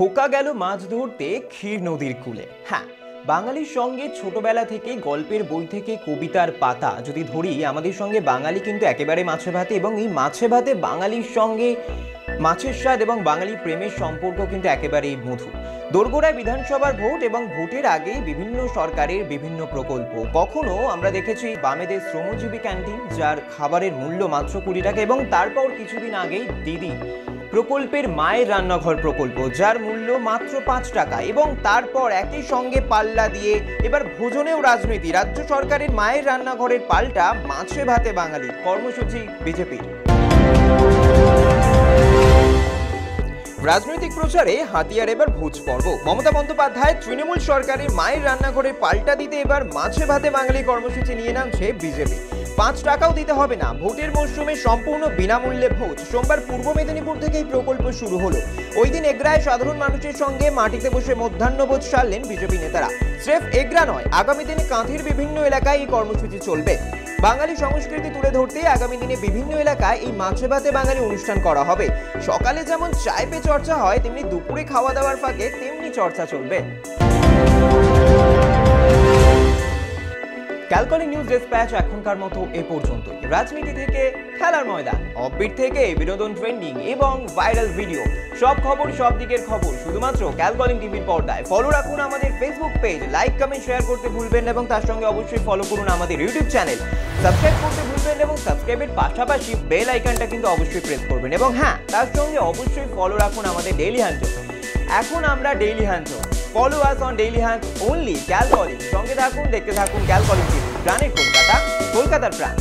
খোকা গেল মাছ ধরতে ক্ষীর নদীর কূলে। হ্যাঁ বাঙালির সঙ্গে ছোটবেলা থেকে গল্পের বই থেকে কবিতার পাতা যদি ধরি, আমাদের সঙ্গে বাঙালি কিন্তু একেবারে মাছে ভাতে এবং এই মাছে ভাতে বাঙালির সঙ্গে মাছের স্বাদ এবং বাঙালি প্রেমের সম্পর্ক কিন্তু একেবারেই মধু দোরগোড়ায় বিধানসভার ভোট এবং ভোটের আগেই বিভিন্ন সরকারের বিভিন্ন প্রকল্প। কখনো আমরা দেখেছি বামেদের শ্রমজীবী ক্যান্টিন, যার খাবারের মূল্য মাত্র কুড়ি টাকা এবং তারপর কিছুদিন আগেই দিদি প্রকল্পের মায়ের রান্নাঘর প্রকল্প, যার মূল্য মাত্র পাঁচ টাকা এবং তারপর একই সঙ্গে পাল্লা দিয়ে এবার ভোজনেও রাজনীতি। রাজ্য সরকারের মায়ের রান্নাঘরের পাল্টা মাছে ভাতে বাঙালি কর্মসূচি বিজেপির। রাজনৈতিক প্রচারে হাতিয়ার এবার ভোজ পর্ব। মমতা বন্দ্যোপাধ্যায় তৃণমূল সরকারের মায়ের রান্নাঘরে পাল্টা দিতে এবার মাছে ভাতে বাঙালি কর্মসূচি নিয়ে নামছে বিজেপি। পাঁচ টাকাও দিতে হবে না। ভোটের মরশুমে সম্পূর্ণ বিনামূল্যে ভোজ সোমবার পূর্ব মেদিনীপুর থেকে এই প্রকল্প শুরু হলো। ওই দিন এগরায় সাধারণ মানুষের সঙ্গে মাটিতে বসে মধ্যাহ্নভোজ সারলেন বিজেপি নেতারা। স্রেফ এগরা নয়, আগামী দিনে কাঁথির বিভিন্ন এলাকায় এই কর্মসূচি চলবে। বাঙালি সংস্কৃতি তুলে ধরতে আগামী দিনে বিভিন্ন এলাকায় এই মাছে ভাতে বাঙালি অনুষ্ঠান করা হবে। সকালে যেমন চায় পে চর্চা হয়, তেমনি দুপুরে খাওয়া দাওয়ার ফাঁকে তেমনি চর্চা চলবে। ক্যালকলি নিউজ ডিসপ্যাচ এখনকার মতো এ পর্যন্ত রাজনীতি থেকে খেলার ময়দান অফবিট থেকে বিনোদন ট্রেন্ডিং এবং ভাইরাল ভিডিও সব খবর, সব দিকের খবর শুধুমাত্র ক্যালকলিং টিভির পর্দায়। ফলো রাখুন আমাদের Facebook page like comment share করতে ভুলবেন এবং তার সঙ্গে অবশ্যই ফলো করুন আমাদের ইউটিউব চ্যানেল সাবস্ক্রাইব করতে ভুলবেন এবং সাবস্ক্রাইবের পাশাপাশি বেল আইকনটা কিন্তু অবশ্যই প্রেস করবেন এবং হ্যাঁ তার সঙ্গে অবশ্যই ফলো রাখুন আমাদের ডেইলি হ্যান্ড এখন আমরা Dailyhunt follow us on Dailyhunt only ক্যালকলিং সঙ্গে থাকুন, দেখতে থাকুন ক্যালকলিং টিভি প্রাণের কলকাতা, কলকাতার প্রাণ।